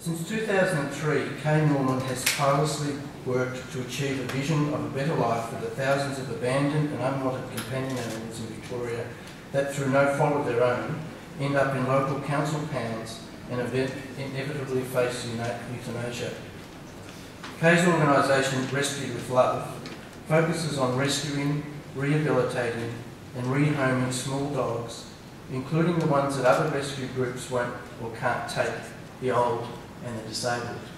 Since 2003, Kay Norman has tirelessly worked to achieve a vision of a better life for the thousands of abandoned and unwanted companion animals in Victoria that, through no fault of their own, end up in local council hands and inevitably face euthanasia. Kay's organisation, Rescued with Love, focuses on rescuing, rehabilitating and rehoming small dogs, including the ones that other rescue groups won't or can't take, the old and the disabled.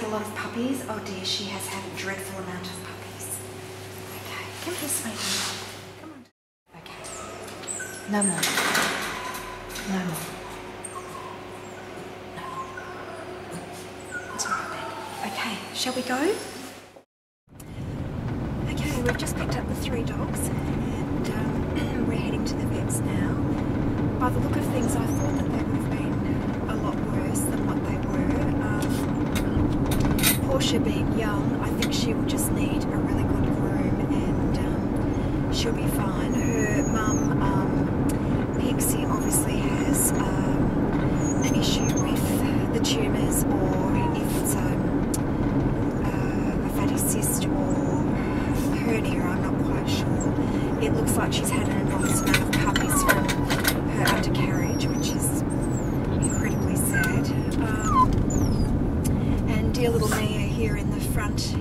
had a lot of puppies. Oh dear, she has had a dreadful amount of puppies. Okay, come here, sweetie. Come on. Okay. No more. No more. No. It's all right. Okay, shall we go? Okay, we've just picked up the three dogs and um, we're heading to the vets now. By the look of things, I thought that they would have been a lot worse than what they were. Portia being young, I think she will just need a really good groom and um, she'll be fine. Her mum, um, Pixie, obviously has um, an issue with the tumours or if it's um, uh, a fatty cyst or hernia, I'm not quite sure. It looks like she's had an enormous amount of puppies from her undercarriage, which is incredibly sad. Um, and dear little Mia here in the front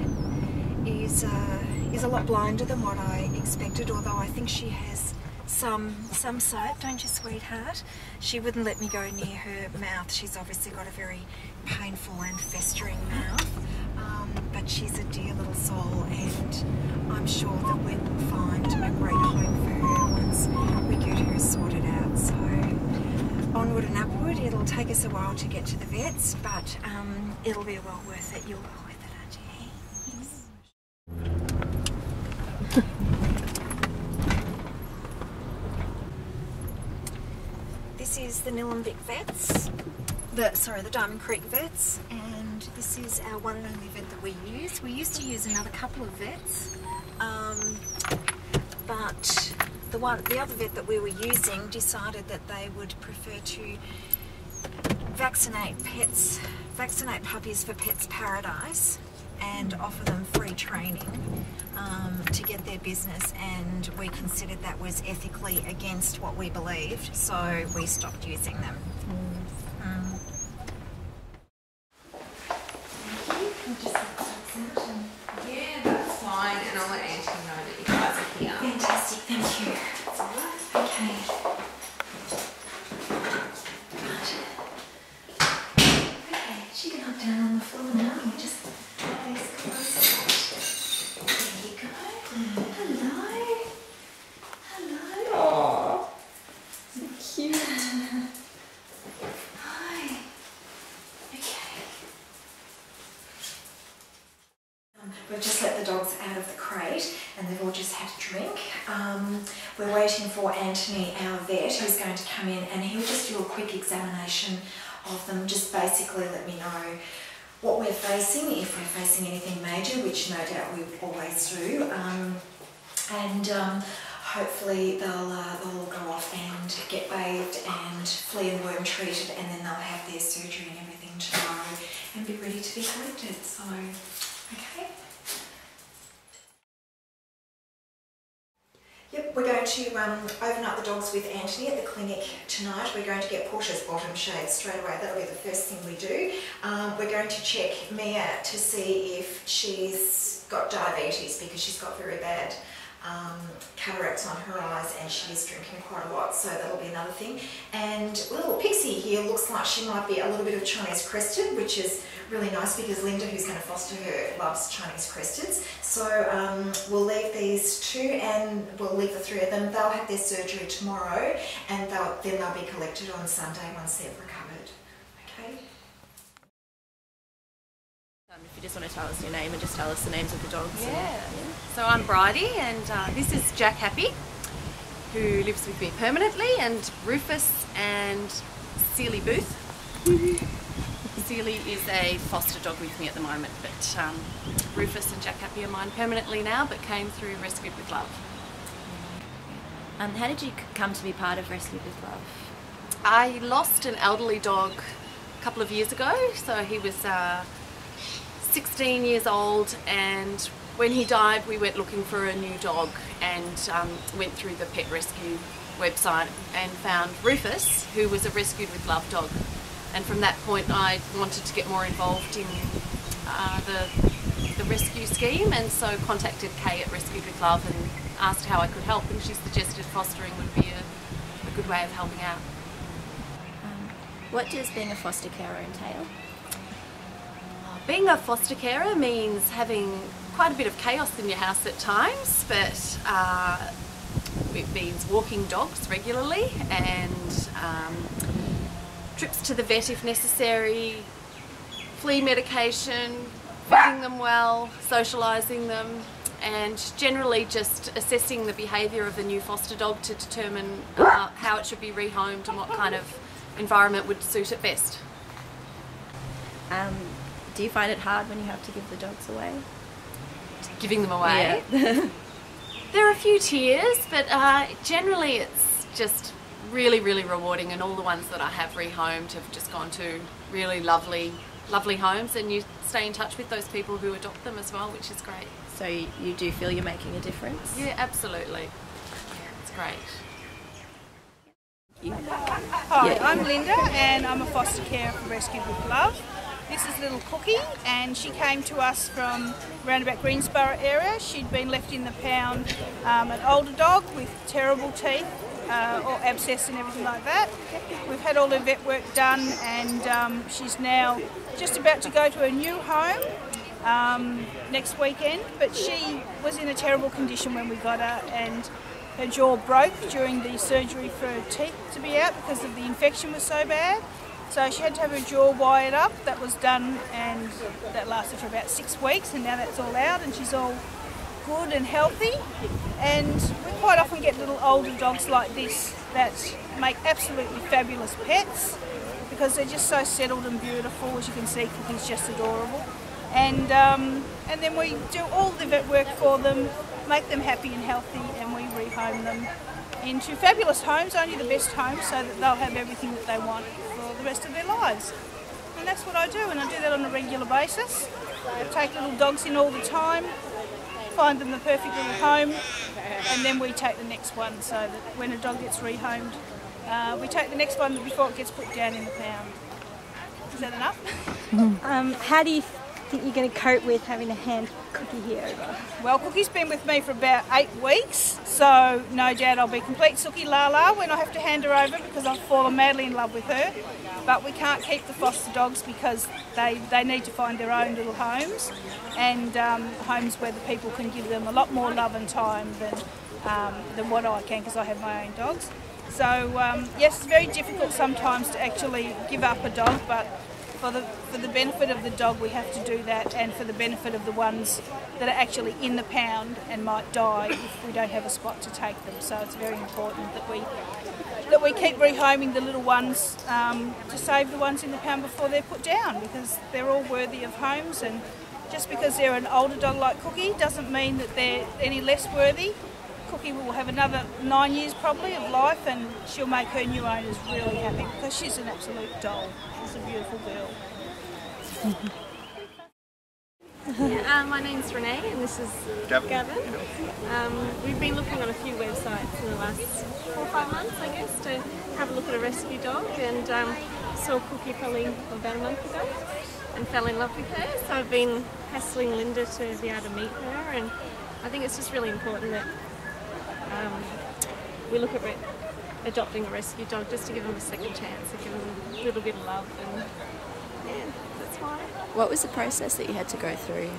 is uh, is a lot blinder than what I expected, although I think she has some some sight, don't you, sweetheart? She wouldn't let me go near her mouth. She's obviously got a very painful and festering mouth, um, but she's a dear little soul, and I'm sure that we will find a great home for her once we get her sorted out. So onward and upward. It'll take us a while to get to the vets, but um, it'll be well worth it. You'll this is the Nillumbik Vets, the sorry, the Diamond Creek Vets, and this is our one and only vet that we use. We used to use another couple of vets, um, but the one, the other vet that we were using decided that they would prefer to vaccinate pets, vaccinate puppies for Pets Paradise and offer them free training um, to get their business and we considered that was ethically against what we believed so we stopped using them. Mm. Mm. Yeah, that's fine and I'll let Auntie know that you guys are here. Fantastic, thank you. Okay. Okay, she can hop down on the floor now and just face close. There you go. Hello. Hello. Aww. So cute. Hi. Okay. Um, We've just let the dogs out of the crate and they've all just had a drink. Um, we're waiting for Anthony, our vet, who's going to come in and he'll just do a quick examination of them, just basically let me know what we're facing, if we're facing anything major, which no doubt we always do. Um, and um, hopefully they'll, uh, they'll go off and get bathed and flea and worm treated and then they'll have their surgery and everything tomorrow and be ready to be collected. So, okay. Yep, we're going to um, open up the dogs with Anthony at the clinic tonight. We're going to get Portia's bottom shade straight away. That'll be the first thing we do. Um, we're going to check Mia to see if she's got diabetes because she's got very bad um, cataracts on her eyes and she is drinking quite a lot, so that'll be another thing. And little Pixie here looks like she might be a little bit of Chinese crested, which is really nice because Linda, who's going to foster her, loves Chinese cresteds. So um, we'll leave these two and we'll leave the three of them. They'll have their surgery tomorrow and they'll, then they'll be collected on Sunday once they've recovered. Okay? Um, if you just want to tell us your name and just tell us the names of the dogs. and- Yeah. So I'm Bridie, and uh, this is Jack Happy, who lives with me permanently, and Rufus and Sealy Booth. Sealy is a foster dog with me at the moment, but um, Rufus and Jack Happy are mine permanently now, but came through Rescued with Love. Um, how did you come to be part of Rescue with Love? I lost an elderly dog a couple of years ago, so he was uh, 16 years old, and when he died, we went looking for a new dog and um, went through the pet rescue website and found Rufus, who was a rescued with love dog. And from that point, I wanted to get more involved in uh, the the rescue scheme, and so contacted Kay at Rescued with Love and asked how I could help, and she suggested fostering would be a, a good way of helping out. Um, what does being a foster carer entail? Being a foster carer means having quite a bit of chaos in your house at times, but uh, it means walking dogs regularly and um, trips to the vet if necessary, flea medication, feeding them well, socialising them, and generally just assessing the behaviour of the new foster dog to determine uh, how it should be rehomed and what kind of environment would suit it best. Um, do you find it hard when you have to give the dogs away? Giving them away. Yeah. There are a few tears, but uh, generally it's just really, really rewarding. And all the ones that I have rehomed have just gone to really lovely, lovely homes. And you stay in touch with those people who adopt them as well, which is great. so you, you do feel you're making a difference? Yeah, absolutely. Yeah, it's great. Hi, I'm Linda and I'm a foster carer for Rescued with Love. This is little Cookie and she came to us from around about Greensborough area. She'd been left in the pound, um, an older dog with terrible teeth uh, or abscess and everything like that. We've had all her vet work done and um, she's now just about to go to a new home um, next weekend, but she was in a terrible condition when we got her and her jaw broke during the surgery for her teeth to be out because of the infection was so bad. So she had to have her jaw wired up. That was done and that lasted for about six weeks and now that's all out and she's all good and healthy. And quite often get little older dogs like this that make absolutely fabulous pets because they're just so settled and beautiful. As you can see, Cookie's just adorable. And um, and then we do all the vet work for them, make them happy and healthy, and we rehome them into fabulous homes, only the best homes, so that they'll have everything that they want for the rest of their lives. And that's what I do, and I do that on a regular basis. I take little dogs in all the time, find them the perfect little home, and then we take the next one so that when a dog gets rehomed, uh, we take the next one before it gets put down in the pound. Is that enough? Um, how do you think you're going to cope with having a hand cookie here over? Well, Cookie's been with me for about eight weeks, so no doubt I'll be complete Suki Lala when I have to hand her over because I've fallen madly in love with her. But we can't keep the foster dogs because they, they need to find their own little homes and um, homes where the people can give them a lot more love and time than, um, than what I can because I have my own dogs. So um, yes, it's very difficult sometimes to actually give up a dog, but for the for the benefit of the dog, we have to do that, and for the benefit of the ones that are actually in the pound and might die if we don't have a spot to take them. So it's very important that we that we keep rehoming the little ones um, to save the ones in the pound before they're put down, because they're all worthy of homes. And just because they're an older dog like Cookie doesn't mean that they're any less worthy. Cookie will have another nine years probably of life and she'll make her new owners really happy because she's an absolute doll. She's a beautiful girl. Yeah, um, my name's Renee and this is Gavin. Um, we've been looking on a few websites in the last four or five months, I guess, to have a look at a rescue dog and um, saw Cookie probably about a month ago and fell in love with her. So I've been hassling Linda to be able to meet her and I think it's just really important that um, we look at adopting a rescue dog just to give them a second chance, to give them a little bit of love and yeah, that's why. What was the process that you had to go through?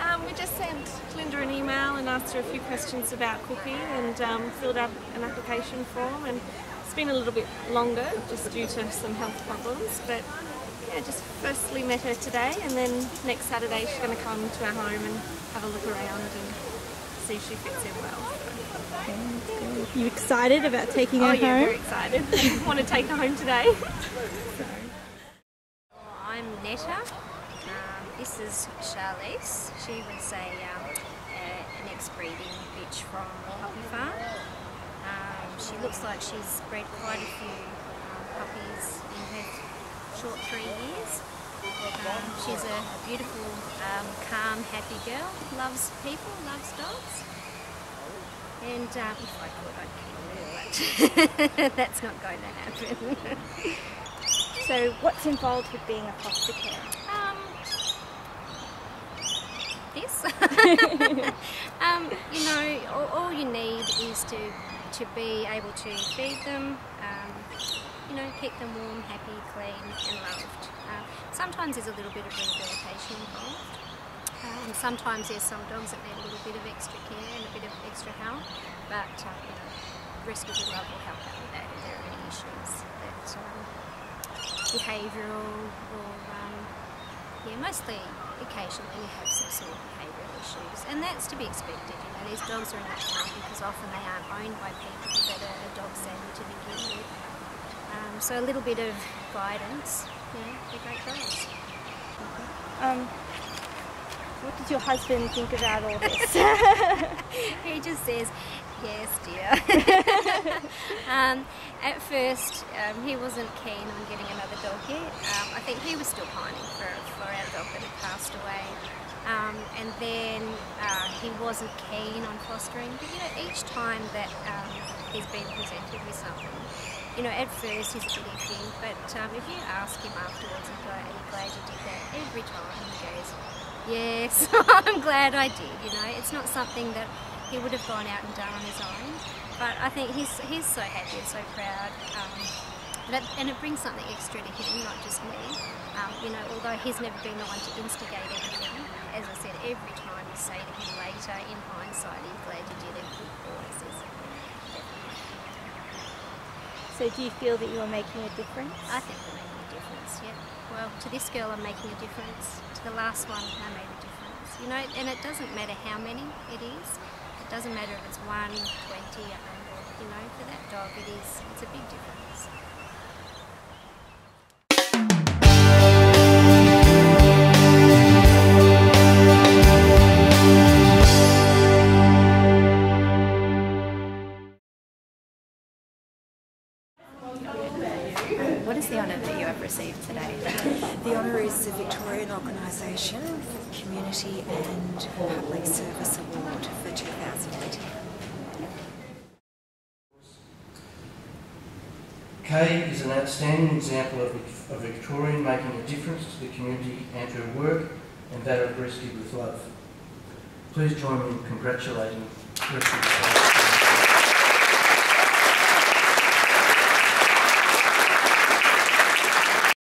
Um, we just sent Linda an email and asked her a few questions about Cookie and um, filled out an application form and it's been a little bit longer just due to some health problems but yeah, just firstly met her today and then next Saturday she's going to come to our home and have a look around and see if she fits in well. You excited about taking her Oh her yeah, home? very excited. Want to take her home today. I'm Netta. Um, this is Charlize. She was a, um, a an ex-breeding bitch from Puppy Farm. Um, she looks like she's bred quite a few um, puppies in her short three years. Um, she's a beautiful, um, calm, happy girl. Loves people, loves dogs. And if I could, I'd but that's not going to happen. So, what's involved with being a foster carer? Um, this. um, you know, all, all you need is to to be able to feed them. Um, you know, keep them warm, happy, clean, and loved. Uh, sometimes there's a little bit of rehabilitation involved. Um, sometimes there's some dogs that need a little bit of extra care and a bit of extra help, but uh, you know, Rescue with Love will help out with that if there are any issues that um, behavioural or um, yeah, mostly occasionally you have some sort of behavioural issues, and that's to be expected. You know, these dogs are in the town because often they aren't owned by people that are, are dog savvy to begin with. Um, so a little bit of guidance, yeah, they're great dogs. Um, what does your husband think about all this? he just says, yes, dear. um, at first, um, he wasn't keen on getting another dog yet. Um, I think he was still pining for, for our dog that had passed away. Um, and then uh, he wasn't keen on fostering. But you know, each time that um, he's been presented with something, you know, at first he's a bit iffy, but um, if you ask him afterwards and go, are you glad you did that? Every time he goes, yes, I'm glad I did. You know, it's not something that he would have gone out and done on his own. But I think he's he's so happy and so proud, um, and, it, and it brings something extra to him, not just me. Um, you know, although he's never been the one to instigate everything, as I said, every time you say to him later, in hindsight, he's glad you did it. Good boy, says so, do you feel that you are making a difference? I think we're making a difference, yeah. Well, to this girl, I'm making a difference. To the last one, I made a difference. You know, and it doesn't matter how many it is. It doesn't matter if it's one, 20, 100. You know, for that dog, it is, it's a big difference. Community and uh, Public Service Award for 2018. Kay is an outstanding example of a Victorian making a difference to the community and her work and that of Rescue with Love. Please join me in congratulating Rescue with Love.